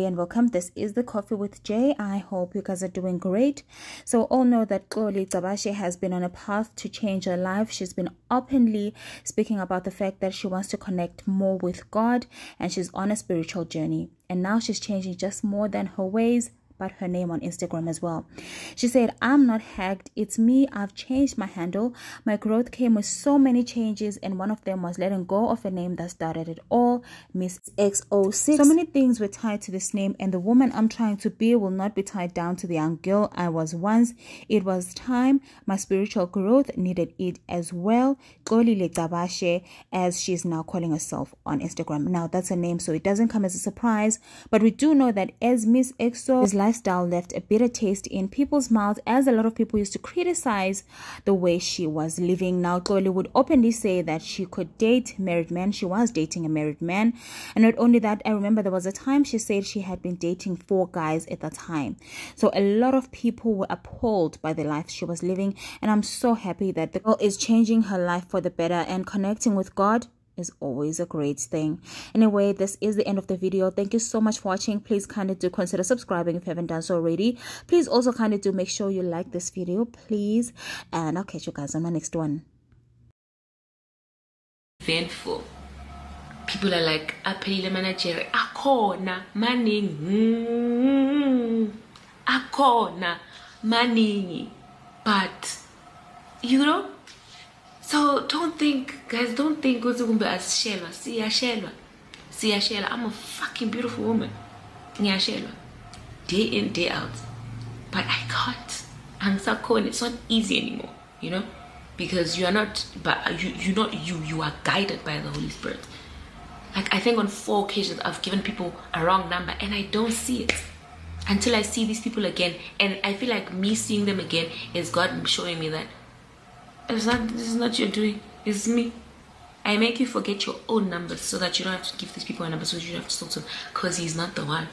and welcome. This is the Coffee with Jay. I hope you guys are doing great. So, all know that Xoli Gcabashe has been on a path to change her life. She's been openly speaking about the fact that she wants to connect more with God and she's on a spiritual journey. And now she's changing just more than her ways, her name on Instagram as well. She said, I'm not hacked. It's me. I've changed my handle. My growth came with so many changes, and one of them was letting go of a name that started it all, Miss X06. So many things were tied to this name, and the woman I'm trying to be will not be tied down to the young girl I was once. It was time. My spiritual growth needed it as well. Xolile Gcabashe, as she's now calling herself on Instagram. Now, that's a name, so it doesn't come as a surprise, but we do know that as Miss XO, is life lifestyle left a bitter taste in people's mouths as a lot of people used to criticize the way she was living. Now, Xoli would openly say that she could date married men. She was dating a married man. And not only that, I remember there was a time she said she had been dating four guys at the time. So a lot of people were appalled by the life she was living. And I'm so happy that the girl is changing her life for the better and connecting with God is always a great thing. Anyway this is the end of the video. Thank you so much for watching. Please kindly do consider subscribing if you haven't done so already. Please also kindly do make sure you like this video please. And i'll catch you guys on my next one. Eventful. People are like aphelile manager akhona maningi. Mm, akhona maningi. But you know don't think, guys, don't think ukuthi kumbe asishelwa. Siyashelwa. Siyashelwa. I'm a fucking beautiful woman. Ngiyashelwa. Day in, day out. But I can't. Angisakhona. It's not easy anymore, you know? Because you are not, but you, you're not you. You are guided by the Holy Spirit. Like I think on four occasions I've given people a wrong number and I don't see it until I see these people again. And I feel like me seeing them again is God showing me that it's not, this is not your doing. It's me. I make you forget your own numbers so that you don't have to give these people a number so you don't have to talk to because he's not the one.